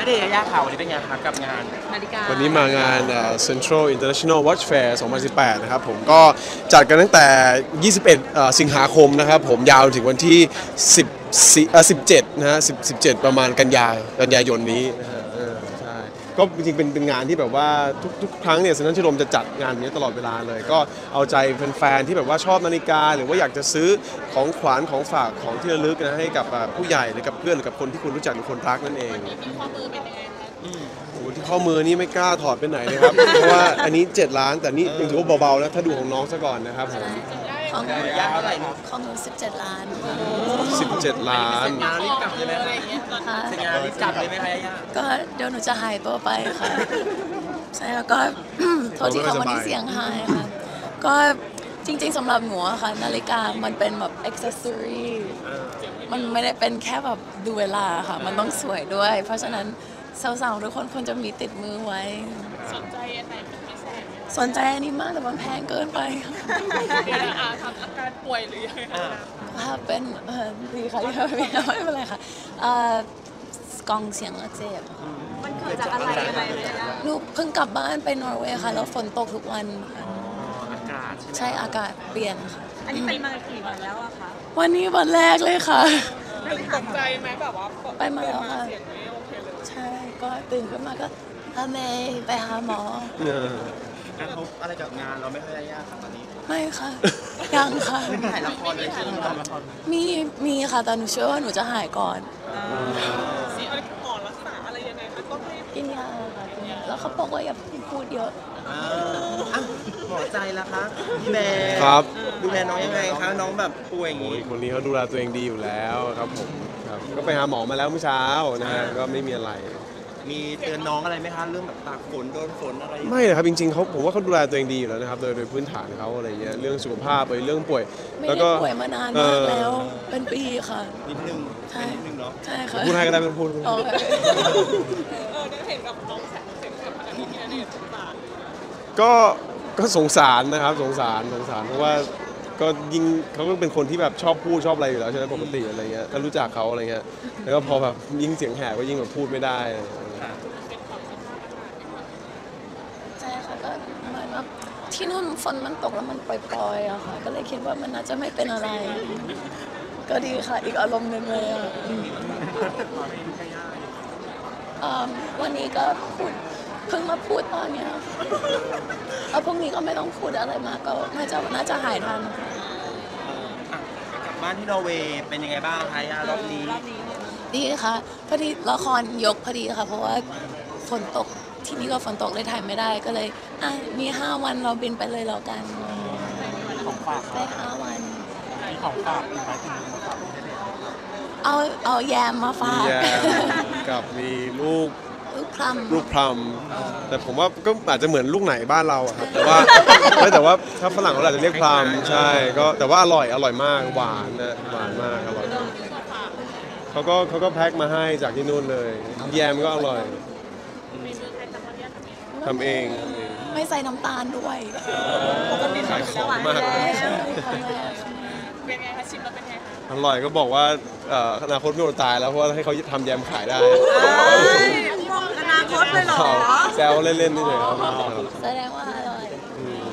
ณเดชน์ยายาข่าววันนี้เป็นไงคะกับงาน นาฬิกาวันนี้มางานเอ่อ Central International Watch Fair 2018 นะครับผมก็จัดกันตั้งแต่ 21เอ่อสิงหาคมนะครับผมยาวถึงวันที่10เอ่อ17 นะฮะ10 17 ประมาณกันยากันยายนนี้นะฮะเออใช่ ก็จริงๆเป็นเป็นงานที่แบบว่าทุกทุกครั้งเนี่ยสนันชิลมจะจัดงานอย่างนี้ตลอดเวลาเลยก็เอาใจแฟนๆที่แบบว่าชอบนาฬิกา หรือว่าอยากจะซื้อของขวัญของฝากของที่ระลึกนะให้กับอ่าผู้ใหญ่หรือกับเพื่อนหรือกับคนที่คุณรู้จักหรือคนรักนั่นเองโอ้โหที่ข้อมือนี่ไม่กล้าถอดไปไหนเลยครับ เพราะว่าอันนี้ 7 ล้านแต่นี่ยังถือว่าเบาๆนะถ้าดูของน้องซะก่อนนะครับผม ของหนูยาเท่าไหร่นะของหนู17 ล้าน 17 ล้าน งานรีบกลับเลยไหมคะค่ะ เสร็จงานรีบกลับเลยไหมคะยายาก็เดี๋ยวหนูจะหายตัวไปค่ะ ใช่แล้วก็ โทษทีค่ะวันนี้เสียงหายค่ะ ก็จริงๆสำหรับหนูอะค่ะ นาฬิกามันเป็นแบบอ็อกเซสซอรีมันไม่ได้เป็นแค่แบบดูเวลาค่ะ มันต้องสวยด้วย เพราะฉะนั้นสาวๆทุกคนควรจะมีติดมือไว้ สนใจ สนใจอันนี้มากแต่มันแพงเกินไปค่ะอาทำอาการป่วยหรือยังไงคะว่าเป็นเออดีค่ะดีค่ะไม่ไม่เป็นไรค่ะเอ่อกองเสียงอักเสบค่ะมันเกิดจากอะไรอะไรเลยอะหนูเพิ่งกลับบ้านไปนอร์เวย์ค่ะ แล้วฝนตกทุกวันค่ะอากาศใช่ไหมใช่อากาศเปลี่ยนค่ะ อันนี้เป็นมากี่วันแล้วอะคะวันนี้วันแรกเลยค่ะ ตกใจไหมแบบว่าไปมาแล้วค่ะ เสียงไม่โอเคเลย ใช่ก็ตื่นขึ้นมาก็อาเมย์ไปหาหมอ เออ กระทบอะไรกับงานเราไหม่ค่อยยายาค่ะตอนนี้ไม่ค่ะ ยังค่ะ ไม่ถ่ายละครเลยใช่ไหมถ่ายละครมีมีค่ะแต่หนูเชื่อว่าหนูจะหายก่อน สีอะไรหมอรักษาอะไรยังไงคะต้องรีบกินยาค่ะกินยาแล้วเขาบอกว่าอย่าพูดเยอะ อ่าอะหมอใจละคะพี่แบร์ครับ ดูแลน้องยังไงคะน้องแบบป่วยอย่างโอ้ยงี้คนนี้เขาดูแลตัวเองดีอยู่แล้วครับผมครับ ก็ไปหาหมอมาแล้วเมื่อเช้านะฮะก็ไม่มีอะไร มีเตือนน้องอะไรไหมคะเรื่องแบบตากฝนโดนฝนอะไรไม่นะครับจริงๆเขาผมว่าเขาดูแลตัวเองดีอยู่แล้วนะครับโดยโดยพื้นฐานเขาอะไรเงี้ยเรื่องสุขภาพไปเรื่องป่วย ไม่แล้วได้ก็ ป่วยมานานเอมากอแล้วเป็นปีค่ะ นิดนึงใช่ นิดนึงเนาะใช่ค่ะพูดให้ก็ได้ไม่ต้องพูดอ๋อเออได้เห็นกับน้องแสงเสียงกับอะไรที่นั่นเองสงสารก็ก็สงสารนะครับสงสารสงสารเพราะว่าก็ยิ่งเขาก็เป็นคนที่แบบชอบพูดชอบอะไรอยู่แล้วใช่ไหมปกติอะไรเงี้ยถ้ารู้จักเขาอะไรเงี้ยแล้วก็พอแบบยิ่งเสียงแหบก็ยิ่งแบบพูดไม่ได้อะไรเงี้ย ใช่ค่ะก็ เหมือนแบบที่นู่นฝนมันตกแล้วมันปล่อยๆอะค่ะ ก็เลยคิดว่ามันน่าจะไม่เป็นอะไร ก็ดีค่ะ อีกอารมณ์หนึงเลยอะอืมวันนี้ก็พูดเพิ่งมาพูดตอนเนี้ยแล้วพรุ่งนี้ก็ไม่ต้องพูดอะไรมากก็น่าจะน่าจะหายทันค่ะอะกลับบ้านที่นอร์เวย์เป็นยังไงบ้างคะยารอบนี้รอบนี้เนี่ยดีค่ะพอดีละครยกพอดีค่ะ เพราะว่าฝนตก ที่นี่ก็ฝนตกเลยถ่ายไม่ได้ก็เลยอะมีห้าวันเราบินไปเลยแล้วกันของฝากไปห้าวันมีของฝากมีไหมคุณของฝากเอาเอาแยมมาฝากมีแยมกับมีลูกลูกพลัมลูกพลัมแต่ผมว่าก็อาจจะเหมือนลูกไหนบ้านเราอะครับแต่ว่าไม่แต่ว่าถ้าฝรั่งเขาอาจจะเรียกพลัมใช่ก็แต่ว่าอร่อยอร่อยมากหวานนะหวานมากอร่อยเขาก็เขาก็แพ็คมาให้จากที่นู่นเลย แยมก็อร่อย ทำเองทำเองไม่ใส่น้ำตาลด้วยขายของมากใช่ครั้งแรกเป็นไงคะชิมแล้วเป็นไงคะอร่อยก็บอกว่าเอ่ออนาคตไม่อดตายแล้วเพราะว่าให้เขาทำแยมขายได้บอกอนาคตเลยเหรอแซวเล่นๆนี่เลยครับแสดงว่าอร่อยอืม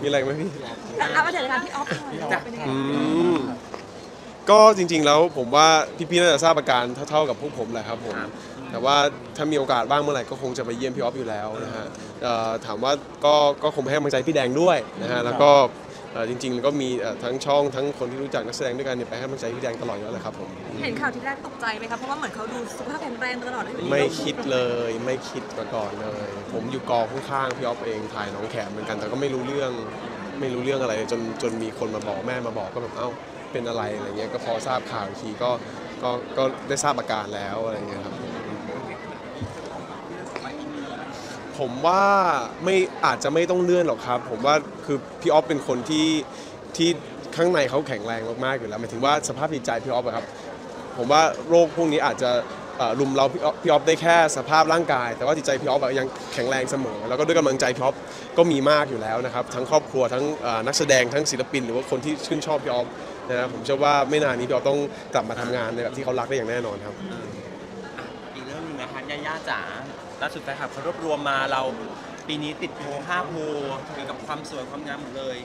มีอะไรไหมพี่เอามาถึงการพี่ออฟหน่อยเป็นยังไงอืมก็จริงๆแล้วผมว่าพี่ๆน่าจะทราบอาการเท่าๆกับพวกผมแหละครับผม แต่ว่าถ้ามีโอกาสบ้างเมื่อไหร่ก็คงจะไปเยี่ยมพี่ออฟอยู่แล้วนะฮะเอ่อถามว่าก็ก็คงไปให้กำลังใจพี่แดงด้วยนะฮะแล้วก็เอ่อจริงๆก็มีเอ่อทั้งช่องทั้งคนที่รู้จักนักแสดงด้วยกันเนี่ยไปให้กำลังใจพี่แดงตลอดอยู่แล้วแหละครับผมเห็นข่าวที่แรกตกใจไหมคะเพราะว่าเหมือนเขาดูสุขภาพแข็งแรงตลอดเลยไม่คิดเลยไม่คิดมาก่อนเลย ผมอยู่กองข้างๆพี่ออฟเองถ่ายน้องแขมเหมือนกัน แต่ก็ไม่รู้เรื่องไม่รู้เรื่องอะไรจนจนมีคนมาบอกแม่มาบอกก็แบบเอ้าเป็นอะไรอะไรเงี้ยก็พอทราบข่าวอีกทีก็ก็ก็ได้ทราบอาการแล้วอะไรเงี้ยครับ ผมว่าไม่อาจจะไม่ต้องเลื่อนหรอกครับ ผมว่าคือพี่ออฟเป็นคนที่ที่ข้างในเขาแข็งแรงมากๆอยู่แล้วหมายถึงว่าสภาพจิตใจพี่ออฟอะครับ ผมว่าโรคพวกนี้อาจจะเอ่อรุมเราพี่ออฟพี่ออฟได้แค่สภาพร่างกาย แต่ว่าจิตใจพี่ออฟอะยังแข็งแรงเสมอ แล้วก็ด้วยกำลังใจพี่ออฟก็มีมากอยู่แล้วนะครับทั้งครอบครัวทั้งเอ่อนักแสดงทั้งศิลปิน หรือว่าคนที่ชื่นชอบพี่ออฟนะครับผมเชื่อว่าไม่นานนี้พี่ออฟต้องกลับมาทำงานในแบบที่เขารักได้อย่างแน่นอนครับ อีกเรื่องหนึงนะคะย่าย่าจ๋าล่าสุดแฟนคลับเขารวบรวมมาเราปีนี้ติดโพลห้าโพลเกี่ยวกับความสวยความงามหมดเลย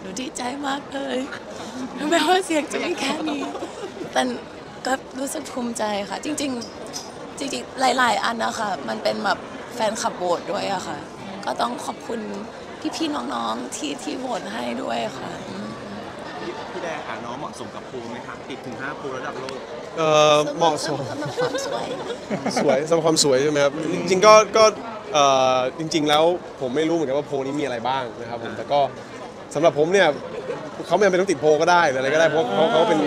หนูดีใจมากเลยแม้ว่าเสียงจะมีแค่นี้ แต่ก็รู้สึกภูมิใจค่ะ จริง ๆ จริงๆ หลาย ๆ อันนะคะมันเป็นแบบแฟนคลับโหวตด้วยอะค่ะ ก็ต้องขอบคุณพี่ๆน้องๆที่ที่โหวตให้ด้วยค่ะ อืมพี่แดงค่ะน้องเหมาะสมกับโพลไหมครับติดถึง5โพลระดับโลก เอ่อเหมาะสมสำหรับความสวย สวยสำหรับความสวยใช่ไหมครับจริงๆก็ก็เอ่อจริง ๆ แล้วผมไม่รู้เหมือนกันว่าโพลนี้มีอะไรบ้างนะครับผมแต่ก็สำหรับผมเนี่ยเขาไม่จำเป็นต้องติดโพลก็ได้หรืออะไรก็ได้เพราะเขาเขาเป็น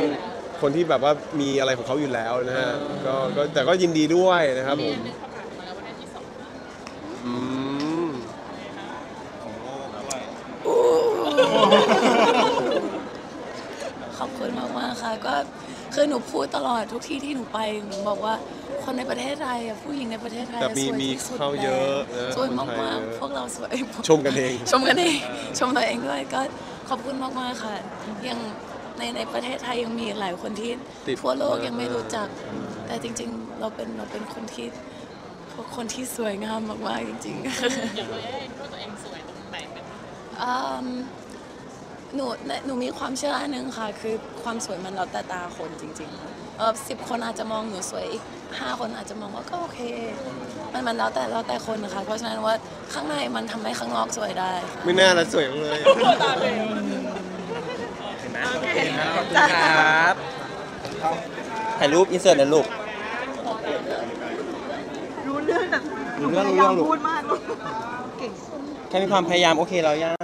คนที่แบบว่ามีอะไรของเขาอยู่แล้วนะฮะก็ก็แต่ก็ยินดีด้วยนะครับผมนึกคำถามมาแล้วว่าได้ที่สองอืม ของโลกด้วย ขอบคุณมา กมากๆค่ะก็คือหนูพูดตลอดทุกที่ที่หนูไปหนูบอกว่าคนในประเทศไทยอะผู้หญิงในประเทศไทยแต่อะมีสวยมีที่สุดเข้าเยอะนะแล้วสวยคนไทยมากเยอะๆพวกเราสวยชมกันเอง ชมกันเองชมตัวเองด้วยก็ขอบคุณมากมากๆค่ะ ยังในในประเทศไทยยังมีอีกหลายคนที่ติดทั่วโลกยังไม่รู้จัก แต่จริง ๆ เราเป็นเราเป็นคนที่คนที่สวยงามมากๆจริง ๆ อย่างตัวเองว่าตัวเองสวยตรงไหนเป็น อืม หนูหนูมีความเชื่ออันหนึ่งค่ะ คือความสวยมันเราแต่ตาคนจริงๆเออสิบคนอาจจะมองหนูสวยอีกห้าคนอาจจะมองว่าก็โอเค มันมันแล้วแต่แล้วแต่คนนะคะ เพราะฉะนั้นว่าข้างในมันทำให้ข้างนอกสวยได้ค่ะ ไม่น่าละสวยเลย ตาเลยเห็นไหมโอเคครับขอบคุณครับถ่ายรูปอินเสิร์ตหน่อยลูกรู้เรื่องแต่รู้เรื่องรู้เรื่องลูกพูดมากลูกเก่ง แค่มีความพยายามโอเคแล้วย่า